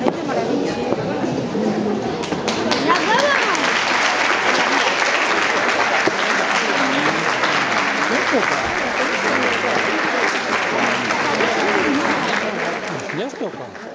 ya te